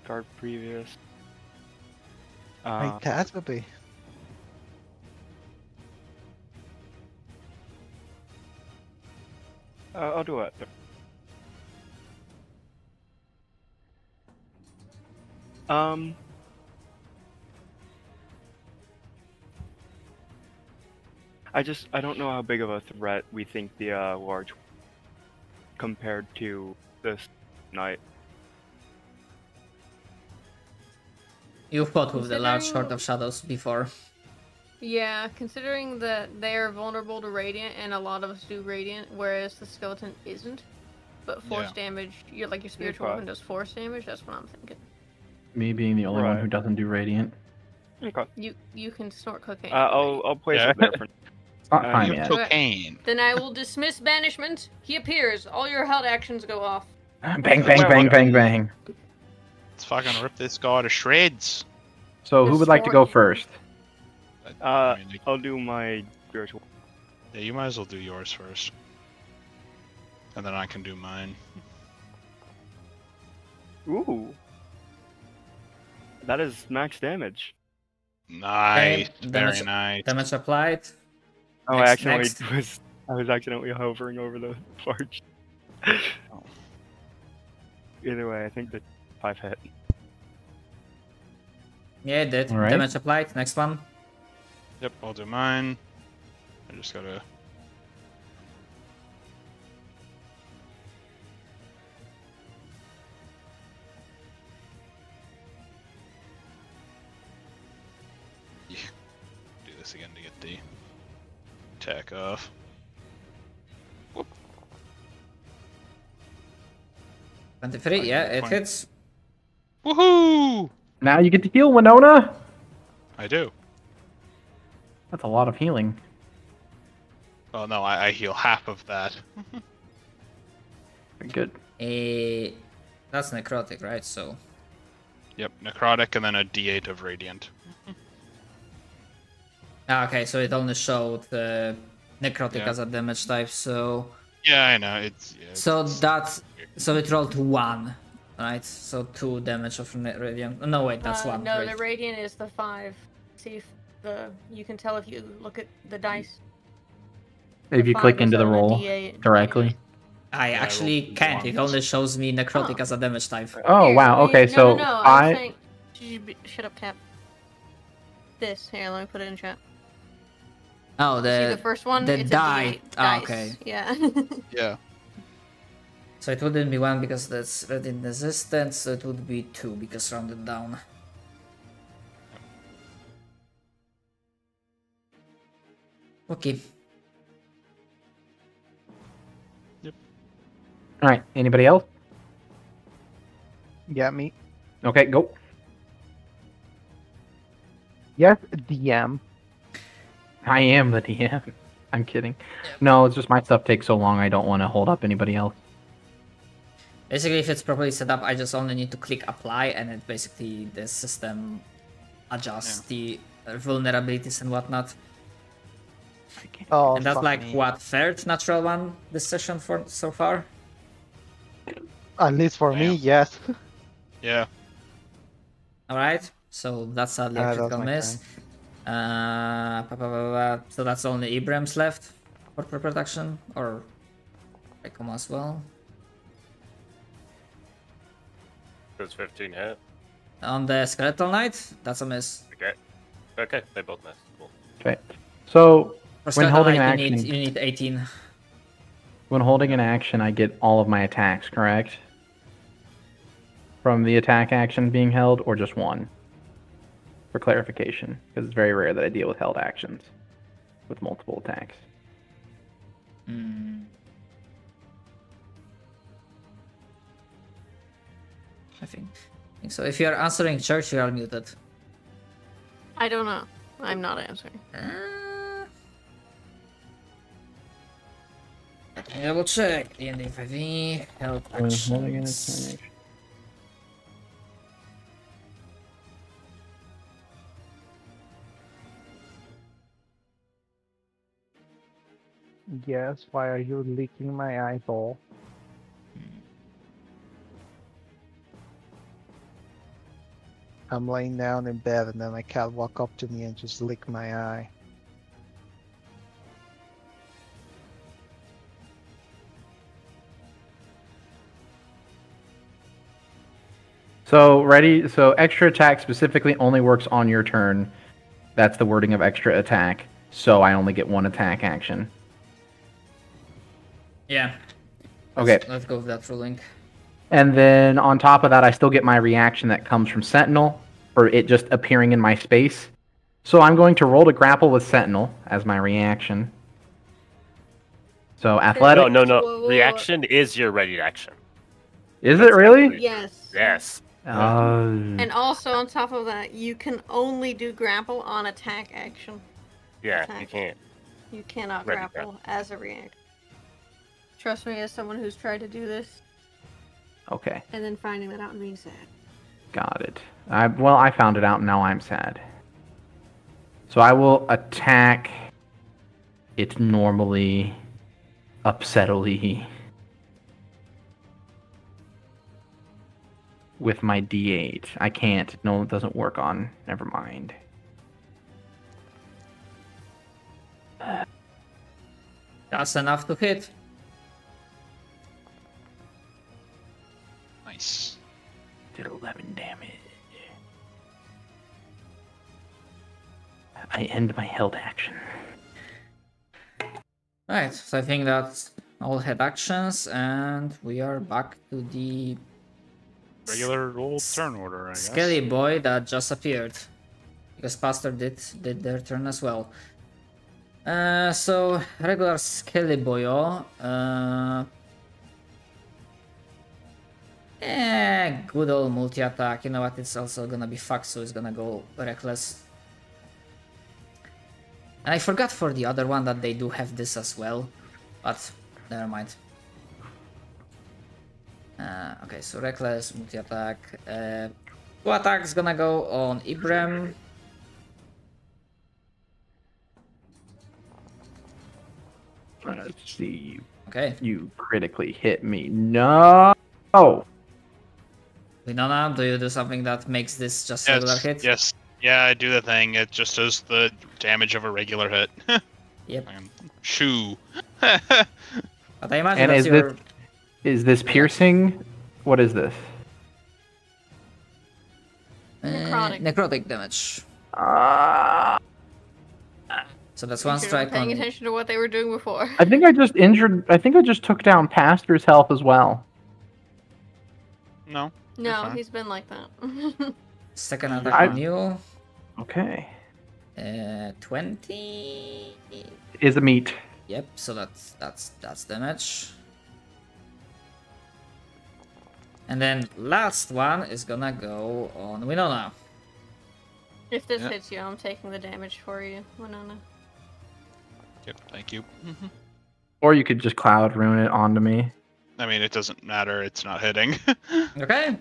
Guard previous. Uh, Like Tasmaby. uh, I'll do it. Um. I just I don't know how big of a threat we think the uh, large compared to this knight. You've fought with the large Considering- sword of shadows before. yeah, considering that they are vulnerable to radiant, and a lot of us do radiant, whereas the skeleton isn't. But force Yeah. damage, you're like your spiritual Okay. weapon does force damage. That's what I'm thinking. Me being the only one who doesn't do radiant. Okay. You you can snort cocaine. Uh, I'll I'll place Yeah. it there for It's not Uh, time yet. cocaine. Then I will dismiss banishment. He appears. All your held actions go off. Bang, bang, bang, bang, bang. Let's fucking rip this guy to shreds. So who would like to go first? I- Uh, I mean, like, I'll do my spiritual. yeah, you might as well do yours first. And then I can do mine. Ooh. That is max damage. Nice. then Very it's- nice. Damage applied. Oh, Next- I accidentally next. was. I was accidentally hovering over the barge. Oh. Either way, I think the five hit. Yeah, it did. Alright. Damage applied. Next one. Yep, I'll do mine. I just gotta. The attack off. Whoop. 23, yeah, it hits. Woohoo! Now you get to heal, Winona. I do. That's a lot of healing. Oh no, I, I heal half of that. Very good. Eh, that's necrotic, right? So Yep, necrotic and then a d8 of radiant. Ah, okay, so it only showed uh, necrotic Yeah. as a damage type. So Yeah, I know. It's yeah, so it's- that so it rolled one Right, so two damage of ra- radiant. No, wait, that's Uh, one. No, Great. the radiant is the five. See if the you can tell if you look at the dice. If you click into the roll D8. directly. I Yeah, actually rolled can't. It only shows me necrotic Oh. as a damage type. Oh Here, wow. Okay, no, so no, no, I'm I saying- Should you be- shut up, Cap. This here, let me put it in chat. Oh, See the the first one? the it's die. A D8 Ah, okay. Yeah. Yeah. so it wouldn't be one because that's radiant resistance. So it would be two because rounded down. Okay. Yep. All right. Anybody else? Yeah, me. Okay, go. Yes, DM. I am the DM. I'm kidding. No, it's just my stuff takes so long. I don't want to hold up anybody else. Basically, if it's properly set up, I just only need to click apply, and it basically the system adjusts the uh, vulnerabilities and whatnot. Oh, and that's like me. what third natural one this session for so far. At least for me, yes. Yeah. All right, so that's a Ah, that was critical my miss. Uh, so that's only Ibrem's left for pre-production, or Raycom as well. Does 15 hit? On the Skeletal Knight, that's a miss. Okay. Okay, they both missed. Cool. Okay. So For When holding Knight, an you need action- you need 18. when holding an action, I get all of my attacks, correct? From the attack action being held, or just one? For clarification, because it's very rare that I deal with held actions with multiple attacks. Hmm. I think, I think so. If you are answering church, you are muted. I don't know. I'm not answering. Uh, let me double check. D&D 5e, health When holding an actions. Yes, why are you leaking my eyeball? I'm laying down in bed and then my cat walk up to me and just lick my eye. So ready. So extra attack specifically only works on your turn. That's the wording of extra attack. So I only get one attack action. Yeah. Okay. Let's, let's go with that for Link. And then on top of that, I still get my reaction that comes from Sentinel for it just appearing in my space. So I'm going to roll to grapple with Sentinel as my reaction. So athletic. No, no, no. Whoa, whoa, whoa. Reaction is your ready action. Is it really? Yes. Yes. Uh, And also on top of that, you can only do grapple on attack action. Yeah, you can't. You cannot Ready grapple as a react. Trust me, as someone who's tried to do this okay, and then finding that out and being sad. got it. I well, I found it out, and now I'm sad. So I will attack it normally, upsettily, with my D8. I can't. No, it doesn't work on. Never mind. That's enough to hit. Nice. Did 11 damage. I end my held action. Right, so I think that's all head actions, and we are back to the Regular old turn order, I guess. Skelly boy that just appeared. Because Pastor did did their turn as well. Uh, so regular Skelly boyo. Uh, eh, good old multi attack. You know what? It's also gonna be fucked, so it's gonna go reckless. And I forgot for the other one that they do have this as well, but never mind. Uh, okay, so reckless, multi attack. Uh, two attacks gonna go on Ibrem. Let's see. Okay, You critically hit me. No. Winona, do you do something that makes this just regular hit? yes. Yeah, I do the thing. It just does the damage of a regular hit. Yep. Shoo. But I imagine And that's is your... this is this piercing? What is this? uh, Necrotic. necrotic damage. Uh, So that's one strike paying on... attention to what they were doing before. I think I just injured. I think I just took down Pastor's health as well. No. No, fine. he's been like that. Second attack I- on you. Okay. Uh, 20... Is a meat. Yep, so that's that's that's damage. And then last one is gonna go on Winona. if this Yeah. hits you, I'm taking the damage for you, Winona. Yep. Thank you. Or you could just cloud rune it onto me. I mean, it doesn't matter. It's not hitting. Okay.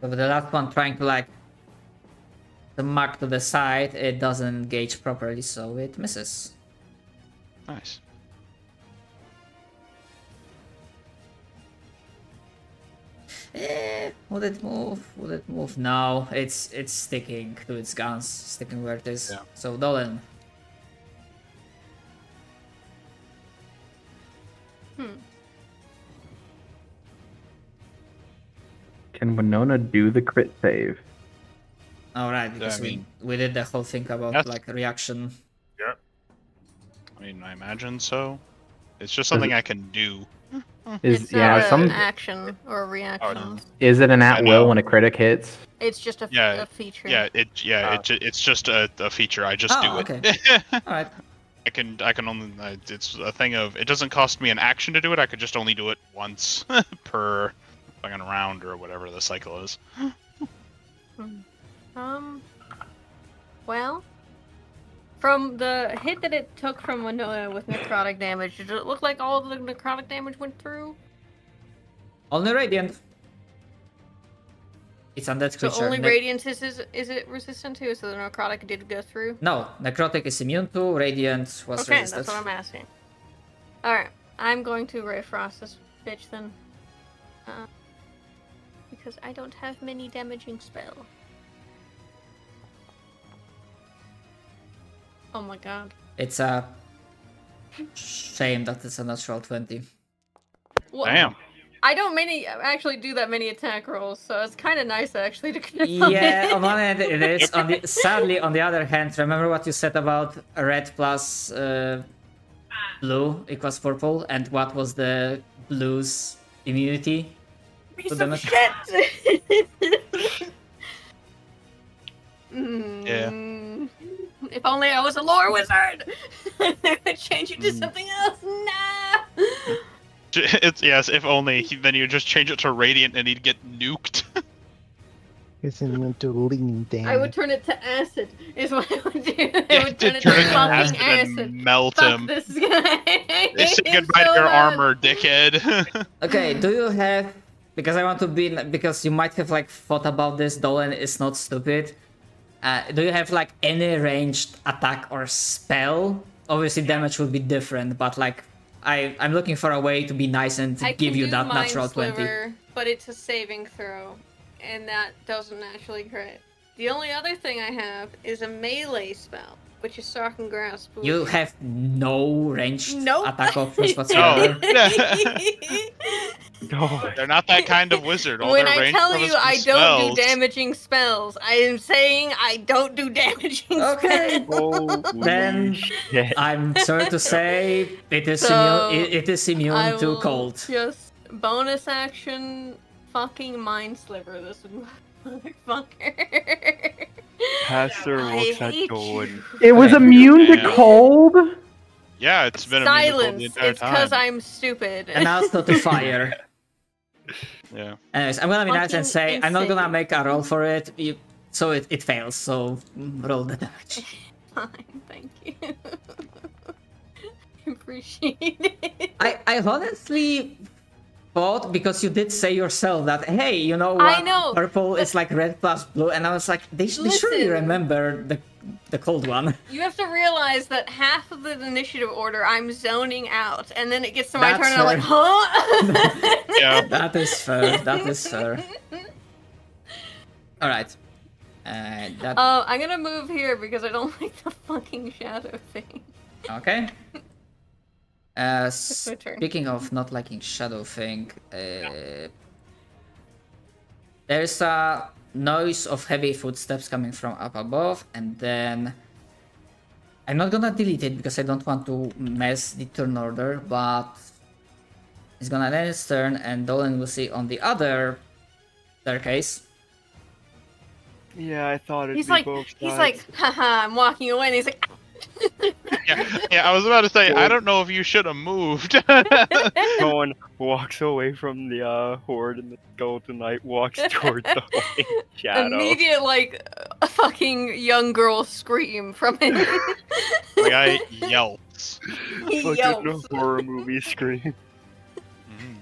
So the last one trying to like the mark to the side, it doesn't gauge properly, so it misses. nice. Eh, would it move? Would it move? No, it's it's sticking to its guns, sticking where it is. Yeah. So Dholen, Hmm. Can Winona do the crit save? all right, because mean- we we did the whole thing about That's- like reaction. Yeah. I mean, I imagine so. It's just something I can do. Is it's yeah not some an action or a reaction. is it an at will when a critic hits? It's just a, Yeah, a feature. Yeah, it. Yeah, Ah. it. It's just a, a feature. I just Oh, do okay. it. All right. I can. I can only. uh, It's a thing of. It doesn't cost me an action to do it. I could just only do it once per fucking round or whatever the cycle is. Um. Well, from the hit that it took from Winona with necrotic damage, did it look like all of the necrotic damage went through? Only radiant. It's undead So creature. So only Ne- radiant is, is is it resistant to? So the necrotic did go through. No, necrotic is immune to. Radiant was Okay, resisted. that's what I'm asking. All right, I'm going to Ray Frost this bitch then, uh, because I don't have many damaging spell. Oh my god. It's a shame that it's a natural 20. What? Damn. I don't many actually do that many attack rolls, so it's kind of nice actually to Yeah, on one hand it is. On the, sadly, on the other hand, remember what you said about red plus uh, blue equals purple, and what was the blue's immunity? Piece the of damage- shit. Mm, If only I was a lore wizard, I would change it to Mm. something else. Nah. It's yes. If only he, then you just change it to radiant and he'd get nuked. It's into leaning damage. I would turn it to acid. Is what I would do. I Yeah, would turn it turn to it to fucking acid acid. and melt Fuck him. this guy. Say goodbye so to your bad. armor, dickhead. Okay, do you have because I want to be because you might have like thought about this. Dholen is not stupid. Uh, do you have like any ranged attack or spell? Obviously, damage would be different, but like I I'm looking for a way to be nice and I give you that natural twenty. But it's a saving throw, and that doesn't actually crit. The only other thing I have is a melee spell, which is Shocking Grasp. You have no ranged Nope. attack options Oh. whatsoever. No. They're not that kind of wizard. All when I tell you is from I don't do damaging spells, I am saying I don't do damaging Okay. spells. Oh, then shit. I'm sorry to say it is So, immune. It, it is immune I to cold. Just bonus action, fucking mind sliver this motherfucker. Pastor I looks at hate It was Okay. immune to cold. Yeah, it's been immune to cold Silence. the entire It's because. I'm stupid. And also to fire. Yeah. Anyways, I'm gonna be nice and say Fucking I'm not gonna make a roll for it, you, so it, it fails. So mm, roll the damage. Fine, thank you. I Appreciate it. I I honestly thought because you did say yourself that hey, you know what I know, Purple but- is like red plus blue, and I was like, they, sh- they surely remember the the cold one. You have to realize that half of the initiative order I'm zoning out, and then it gets to my That's turn, and I'm like, huh? Yeah. That is fair. That is fair. All right. Uh, that Uh, I'm gonna move here because I don't like the fucking shadow thing. okay. Uh, speaking of not liking shadow thing, uh, there's a noise of heavy footsteps coming from up above, and then I'm not gonna delete it because I don't want to mess the turn order, but it's gonna end its turn, and Dholen will see on the other staircase. Yeah, I thought it'd He's be like, both he's sides. like, haha, I'm walking away, and he's like, yeah, yeah. I was about to say, I don't know if you should have moved. Cohen walks away from the uh, horde and the skeleton knight walks towards the white shadow. immediate like a fucking young girl scream from him. the guy yelps. he Fucking yelps. horror movie scream. Mhm.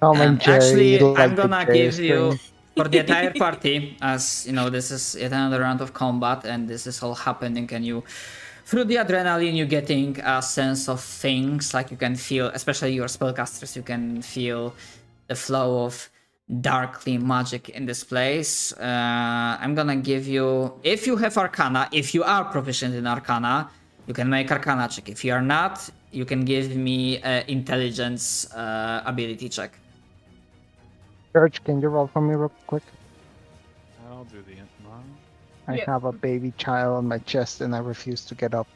Tom and Um, Jerry. actually, like I'm gonna Jerry give you for the entire party, as you know, this is yet another round of combat, and this is all happening, and you, through the adrenaline, you're getting a sense of things, like you can feel, especially your spellcasters, you can feel the flow of darkly magic in this place. Uh, I'm gonna give you, if you have Arcana, if you are proficient in Arcana, you can make Arcana check. If you are not, you can give me an intelligence uh, ability check. George, can you roll for me real quick? I Yeah. have a baby child on my chest and I refuse to get up.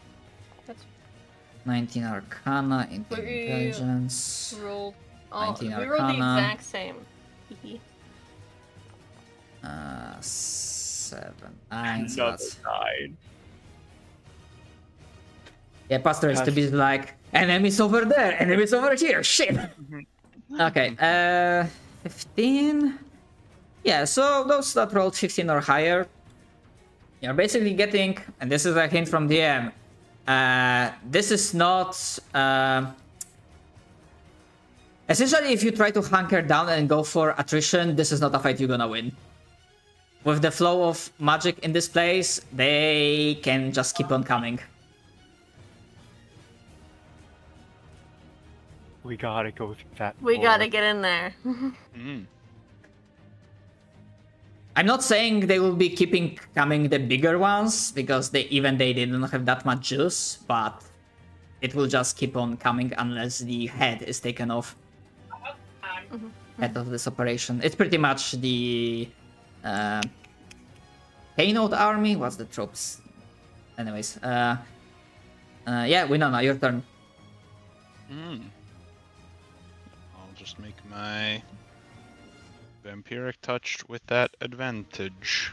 19 Arcana, Look at. Intelligence. rolled. Oh, 19 we rolled the exact same. Hee Uh, seven, nine. So Another nine. yeah. Pastor is to be like enemies over there, enemies over here. Shit. okay. Uh, fifteen. Yeah. So those that rolled fifteen or higher, you're basically getting, and this is a hint from DM. Uh, this is not. Uh, Essentially, if you try to hunker down and go for attrition, this is not a fight you're gonna win. With the flow of magic in this place, they can just keep on coming. We gotta go through that. We door. gotta get in there. Mm. I'm not saying they will be keeping coming the bigger ones because they even they didn't have that much juice, but it will just keep on coming unless the head is taken off. Head of this operation. It's pretty much the uh, Paynode army. What's the troops? Anyways, uh, uh, yeah, now. your turn. Mm. I'll just make my vampiric touch with that advantage.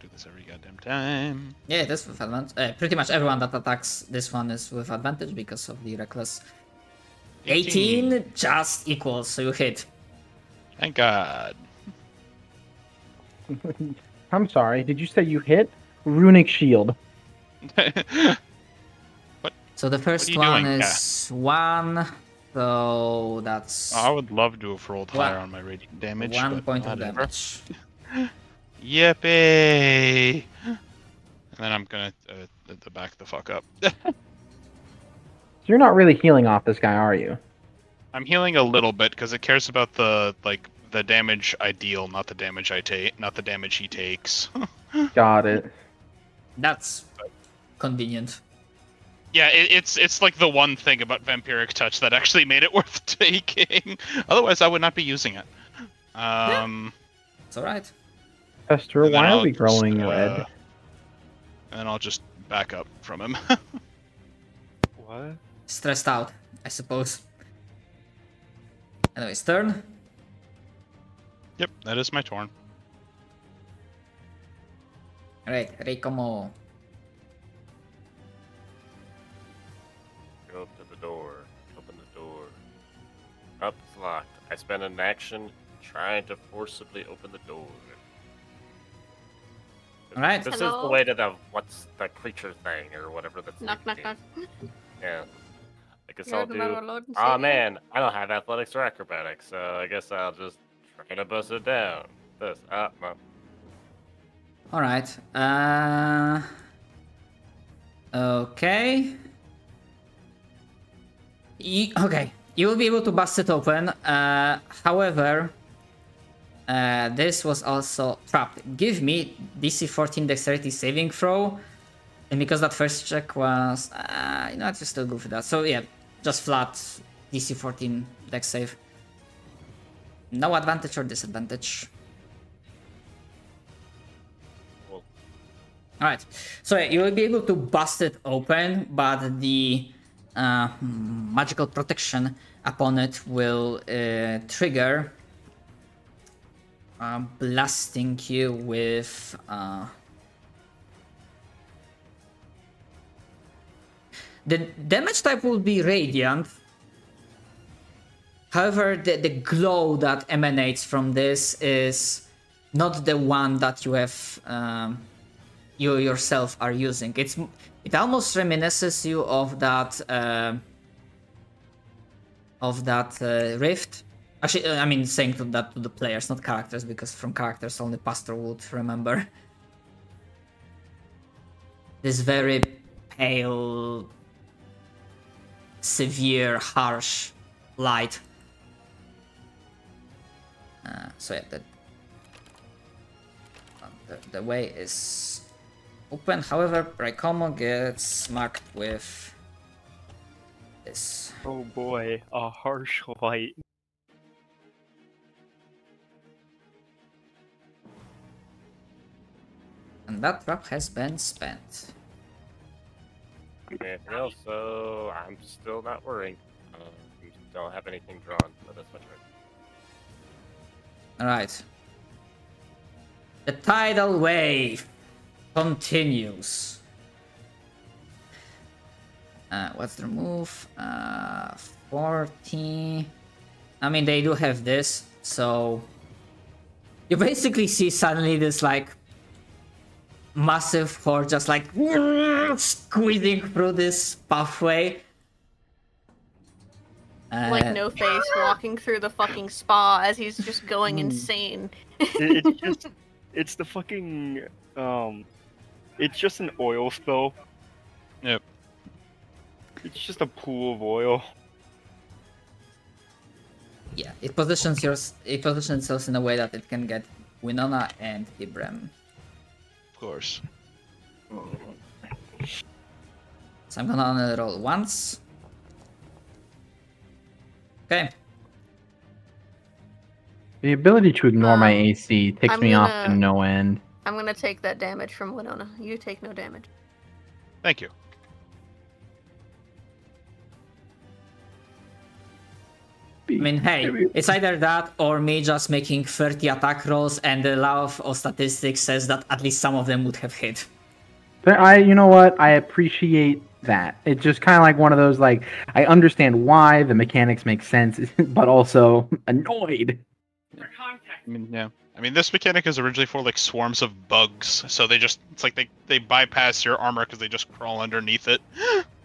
Do this every goddamn time. Yeah, that's with advantage. Uh, pretty much everyone that attacks this one is with advantage because of the reckless. 18 just equals, so you hit. Thank God. I'm sorry. Did you say you hit runic shield? So the first one doing? is one, so that's I would love to have rolled One- higher on my radiant damage. one but point of damage. Yippee! And then I'm gonna uh, the back the fuck up. So you're not really healing off this guy, are you? I'm healing a little bit because it cares about the like the damage I deal, not the damage I take, not the damage he takes. Got it. That's convenient. Yeah, it, it's it's like the one thing about vampiric touch that actually made it worth taking. Otherwise, I would not be using it. Um, It's alright. Esther, why are I'll we just, growing uh, red? And then I'll just back up from him. What? Stressed out, I suppose. Anyways, turn. yep, that is my torn. Alright, Rey locked. I spend an action trying to forcibly open the door. Alright. This is the way to the what's the creature thing or whatever that's knock, knock, knock. Yeah. I guess You're I'll do. metal load and Oh man, I don't have athletics or acrobatics, so I guess I'll just try to bust it down. This. Ah, no. All right. Uh. Okay. You, okay. You will be able to bust it open. Uh, however, uh, this was also trapped. Give me DC 14 Dexterity saving throw, and because that first check was, uh, you know, what, you're still good for that. So yeah, just flat DC 14 Dex save. No advantage or disadvantage. Alright, so yeah, you will be able to bust it open, but the uh, hmm, magical protection upon it will uh, trigger uh, blasting you with. Uh, the damage type will be radiant. However, the, the glow that emanates from this is not the one that you have um, you yourself are using. It's it almost reminisces you of that uh, of that uh, rift. Actually, uh, I mean saying that to the players, not characters, because from characters only Pastor would remember. This very pale, severe, harsh light. Uh, so yeah, the, uh, the the way is open. However, Raikomo gets marked with this. Oh boy, a harsh light. And that trap has been spent. anything else? So I'm still not worrying. Uh, we don't have anything drawn, so that's my turn. Alright. The tidal wave continues. Uh, what's their move? Uh, 40. I mean, they do have this, so. You basically see suddenly this, like, massive horde just like squeezing through this pathway. Like Uh, no face walking through the fucking spa as he's just going insane. It's just, it's the fucking, um, it's just an oil spill. Yep. It's just a pool of oil. Yeah, it positions yours. It positions itself in a way that it can get Winona and Ibrem. Of course. So I'm gonna only roll once. Okay. The ability to ignore my Um, AC takes I'm me off gonna- to no end. I'm gonna take that damage from Winona. You take no damage. Thank you. I mean, hey, it's either that or me just making 30 attack rolls, and the law of, of statistics says that at least some of them would have hit. But I, you know what? I appreciate that. It's just kind of like one of those like I understand why the mechanics make sense, but also annoyed. I mean, yeah. I mean, this mechanic is originally for like swarms of bugs, so they just it's like they they bypass your armor because they just crawl underneath it.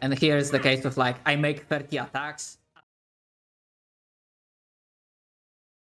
And here is the case of like, I make 30 attacks,